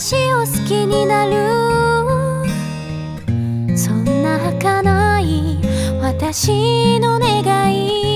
私を好きになる。そんな儚い私の願い。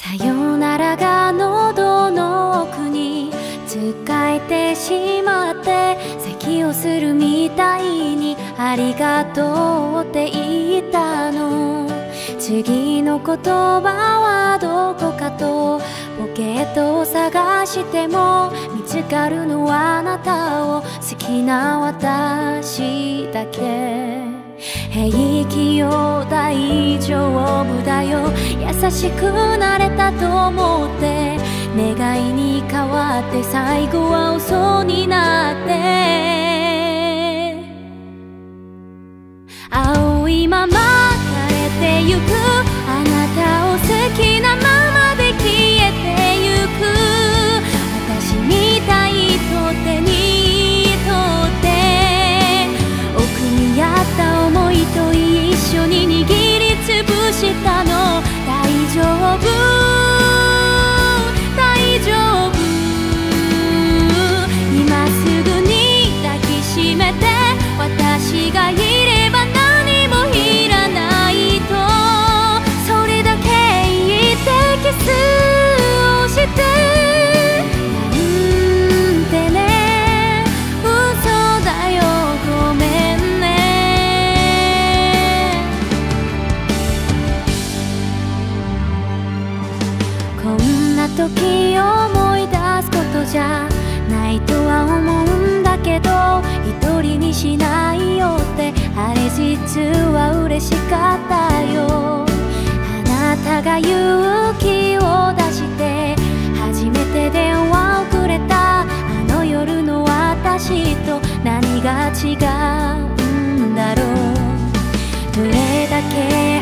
さよならが喉の奥に使えてしまって咳をするみたいにありがとうって言ったの。次の言葉はどこかとポケットを探しても見つかるのはあなたを好きな私だけ。平気よ大丈夫だよ。優しくなれたと思って願いに変わって最後は嘘になって。青いまま枯れてゆくかったよ。あなたが勇気を出して初めて電話をくれた。あの夜の私と何が違うんだろう。どれだけ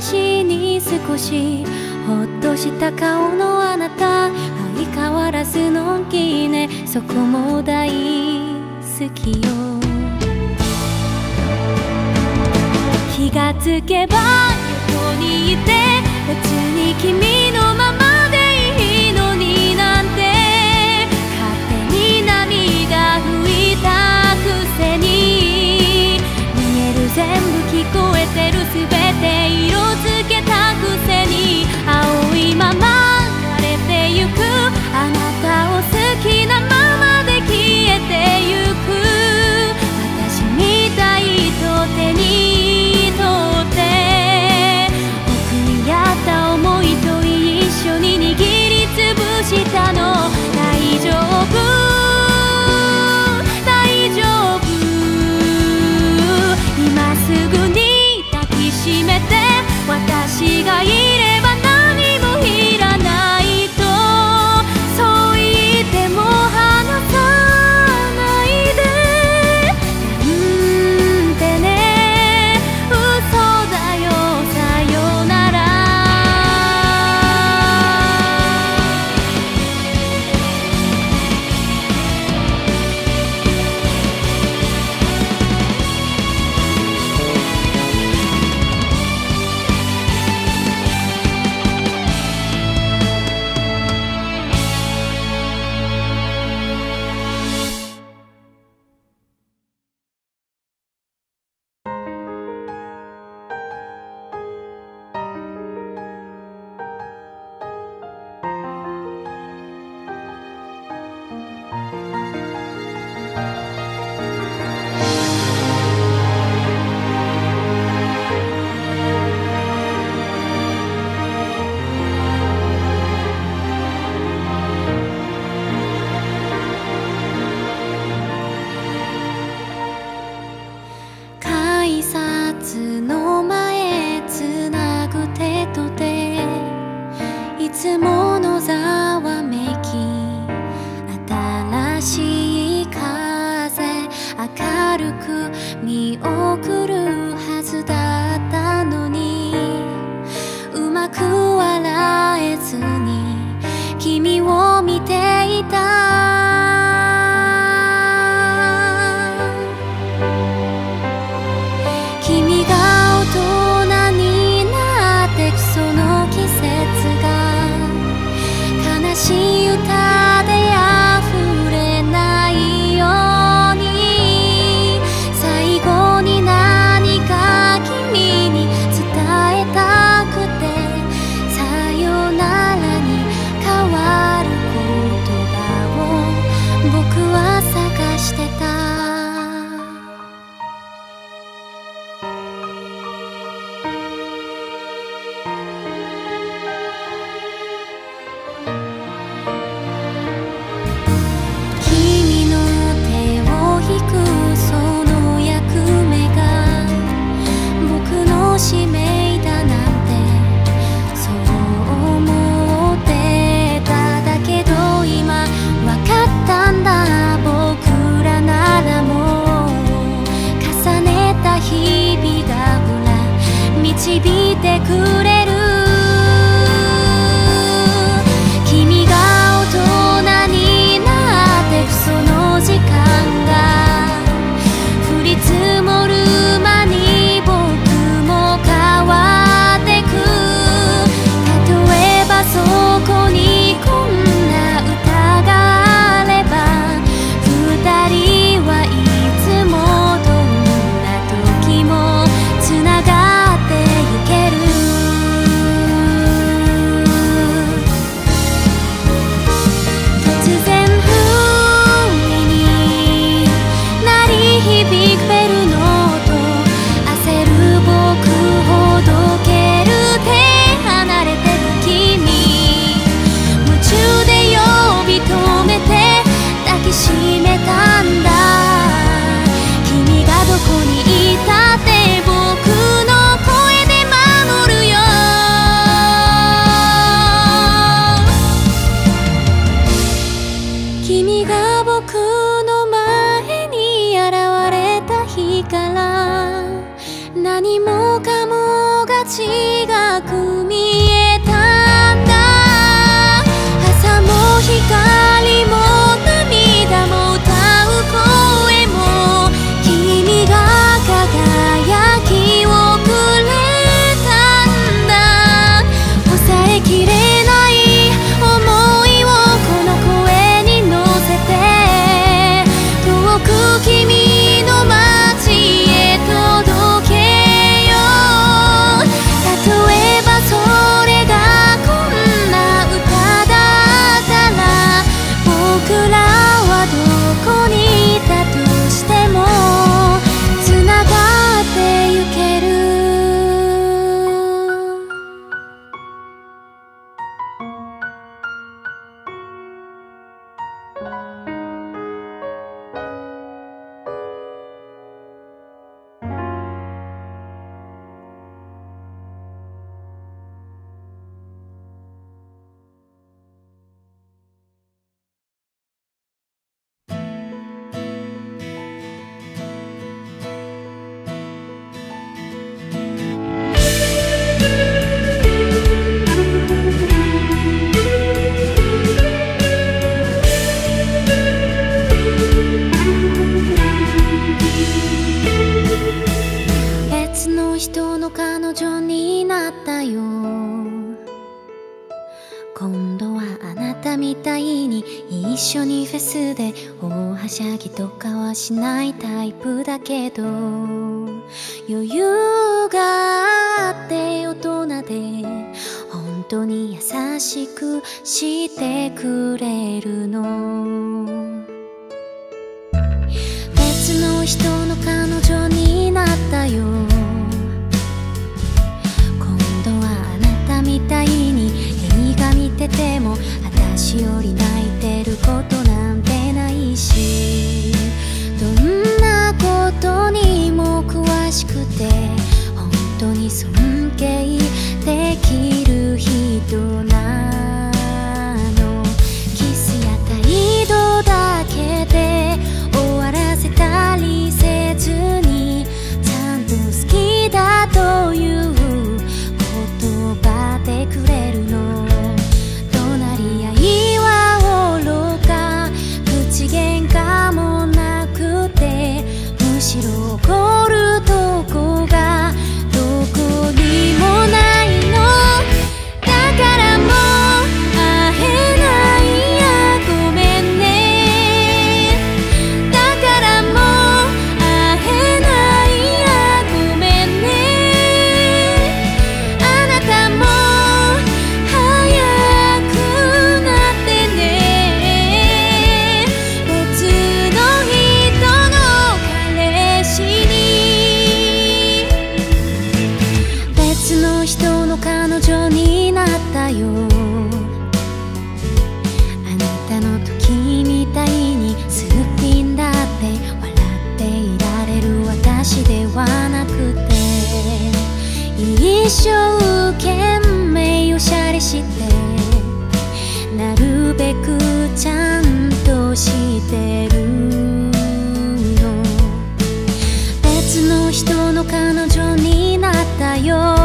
私に少しほっとした顔のあなた相変わらずのんきねそこも大好きよ気がつけば横にいて別に君のままでいいのになんて勝手に涙拭いたくせに見える全部聞こえてるすべてたに一緒にフェスで大はしゃぎとかはしないタイプだけど余裕があって大人で本当に優しくしてくれるの。別の人の彼女になったよ。くちゃんとしてるの。別の人の彼女になったよ。